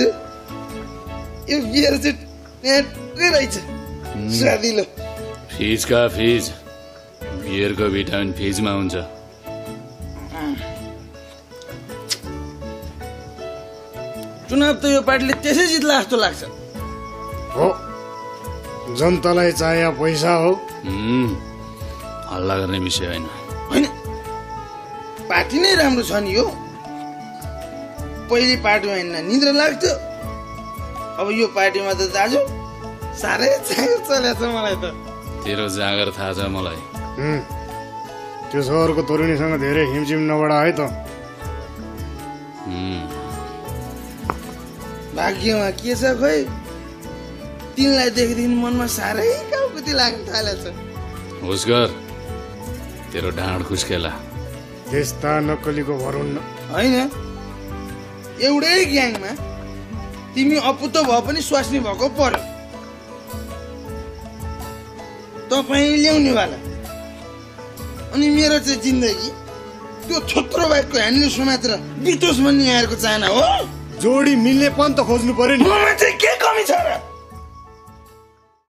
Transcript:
यो बियर चाहिँ ट्याक्कै रहेछ। स्वादिलो फिजका फिज बियरको भिटामिन फिजमा हुन्छ। चुनाव त यो पार्टीले त्यसै जित्ला जस्तो लाग्छ। हो। जनतालाई चाहिए पैसा हो। हल्ला गर्ने विषय होइन। होइन। पार्टी नै राम्रो छ नि यो। पहिले पार्टीमा हिँड्न निद्रा लाग्थ्यो। अब यो पार्टीमा त दाजु साह्रै चाँगो चलेको छ मलाई त। तेरो जाँगर थाहा छ मलाई। त्यो सहरको तरुणीसँग धेरै हिमचिम नबडा है त। भाग्यमा के छ खोइ? तिनलाई देखेदेखि मनमा साह्रै काउकुती लाग्न थालेछ। होस् गर। तेरो ढाँड खुस्केला। त्यस्ता नक्कलीको भरुन्न होइन। एउटै ग्याङमा तिमी अपुतो भए पनि स्वास्नी भएको पर्यो। तपाईँ ल्याउनेवाला। अनि मेरो चाहिँ जिन्दगी त्यो छोत्रो बाइकको ह्यान्डल समातेर बितोस् भन्ने यहाँहरूको चाहना हो। जोडी मिल्ने पनि त खोज्नु पर्यो नि। के कमी छ र?